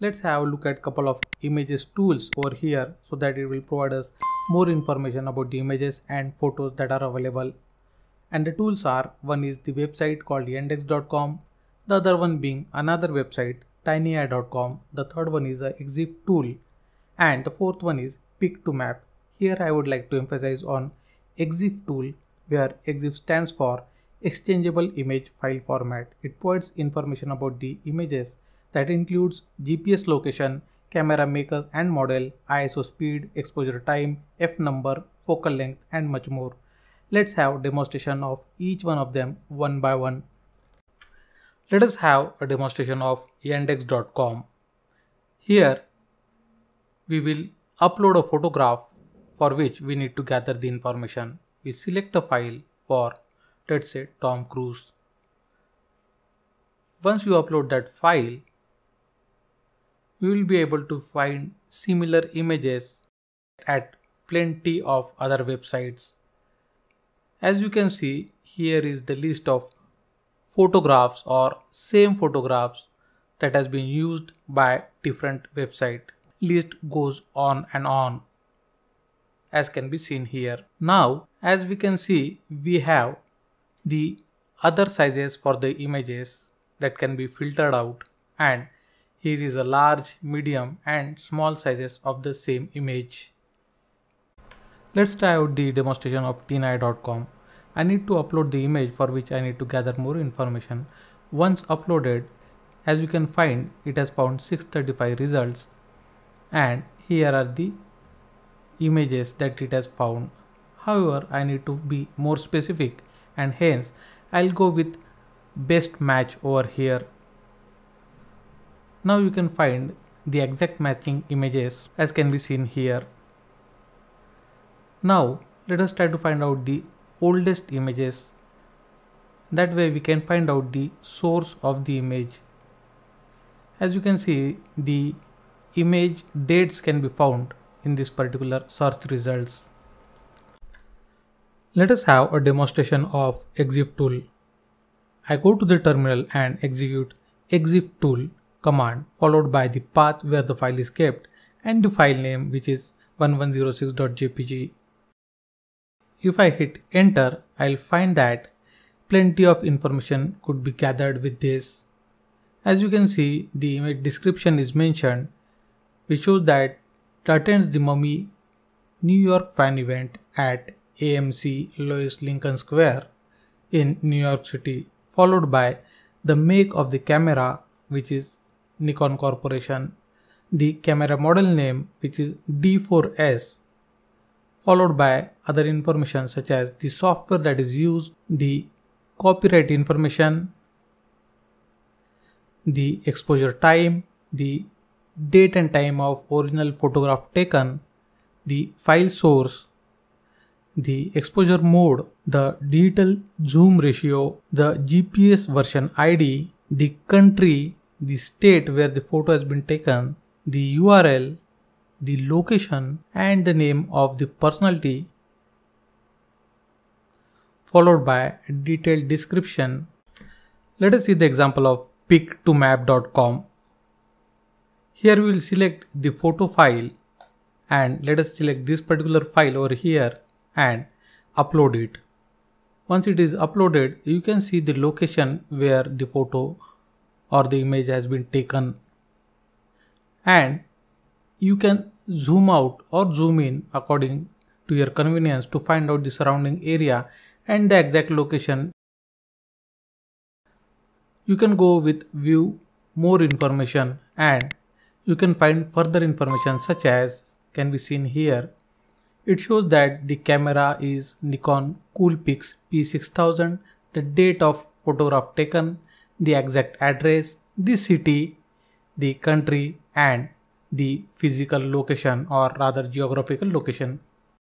let's have a look at a couple of images tools over here so that it will provide us more information about the images and photos that are available. And the tools are one is the website called yandex.com the other one being another website tineye.com the third one is a exif tool and the fourth one is pic2map here i would like to emphasize on exif tool where exif stands for exchangeable image file format. It provides information about the images that includes GPS location, camera makers and model, ISO speed, exposure time, f number, focal length and much more. Let's have demonstration of each one of them one by one. Let us have a demonstration of yandex.com. Here we will upload a photograph for which we need to gather the information. We select a file for let's say Tom Cruise. Once you upload that file, you will be able to find similar images at plenty of other websites. As you can see, here is the list of photographs or same photographs that has been used by different website. List goes on and on as can be seen here. Now, as we can see, we have the other sizes for the images that can be filtered out and here is a large, medium and small sizes of the same image. Let's try out the demonstration of tineye.com. I need to upload the image for which I need to gather more information. Once uploaded, as you can find, it has found 635 results and here are the images that it has found. However, I need to be more specific and hence I'll go with best match over here now you can find the exact matching images as can be seen here. Now let us try to find out the oldest images. That way we can find out the source of the image. As you can see the image dates can be found in this particular search results. Let us have a demonstration of exif tool. I go to the terminal and execute exif tool command followed by the path where the file is kept and the file name which is 1106.jpg. If I hit enter, I'll find that plenty of information could be gathered with this. As you can see, the image description is mentioned which shows that it attends the Mummy New York fan event at AMC Loews Lincoln Square in New York City followed by the make of the camera which is Nikon Corporation, the camera model name which is D4S followed by other information such as the software that is used, the copyright information, the exposure time, the date and time of original photograph taken, the file source, the exposure mode, the digital zoom ratio, the GPS version ID, the country, the state where the photo has been taken, the URL, the location and the name of the personality followed by a detailed description. Let us see the example of pic2map.com. Here we will select the photo file and let us select this particular file over here and upload it. Once it is uploaded, you can see the location where the photo or the image has been taken and you can zoom out or zoom in according to your convenience to find out the surrounding area and the exact location. You can go with view more information and you can find further information such as can be seen here. It shows that the camera is Nikon Coolpix P6000, the date of photograph taken, the exact address, the city, the country and the physical location or rather geographical location